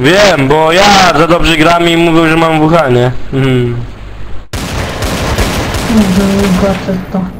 Wiem, bo ja za dobrze gram i mówią, że mam WH, nie? Mhm. Gorsze to.